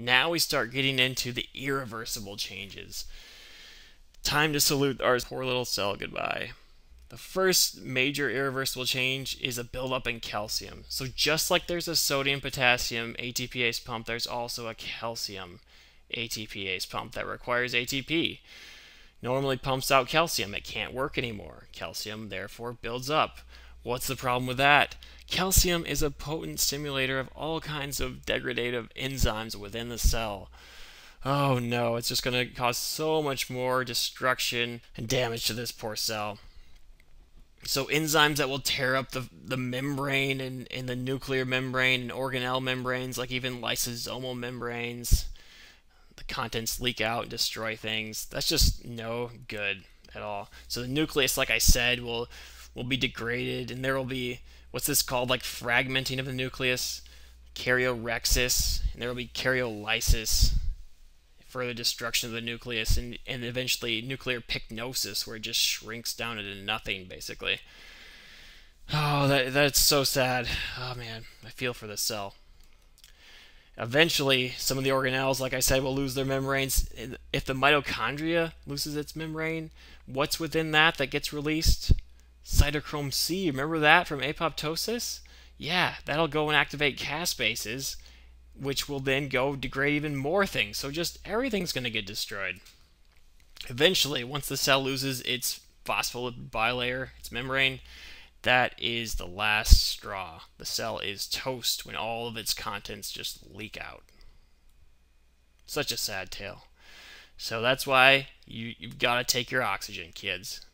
Now we start getting into the irreversible changes. Time to salute our poor little cell goodbye. The first major irreversible change is a buildup in calcium. So just like there's a sodium potassium ATPase pump, there's also a calcium ATPase pump that requires ATP. Normally pumps out calcium, it can't work anymore. Calcium therefore builds up. What's the problem with that? Calcium is a potent stimulator of all kinds of degradative enzymes within the cell. Oh no, it's just going to cause so much more destruction and damage to this poor cell. So enzymes that will tear up the, the membrane and, and the nuclear membrane and organelle membranes, like even lysosomal membranes. The contents leak out and destroy things. That's just no good at all. So the nucleus, like I said, will will be degraded and there will be what's this called like fragmenting of the nucleus, karyorrhexis, and there will be karyolysis further destruction of the nucleus and, and eventually nuclear pycnosis where it just shrinks down into nothing basically. Oh that that's so sad. Oh man i feel for this cell. Eventually some of the organelles like i said will lose their membranes. If the mitochondria loses its membrane what's within that that gets released cytochrome c remember that from apoptosis yeah that'll go and activate caspases which will then go degrade even more things. So just everything's going to get destroyed. Eventually, once the cell loses its phospholipid bilayer, its membrane, that is the last straw. The cell is toast when all of its contents just leak out. Such a sad tale. So that's why you, you've got to take your oxygen, kids.